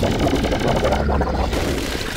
なかなか。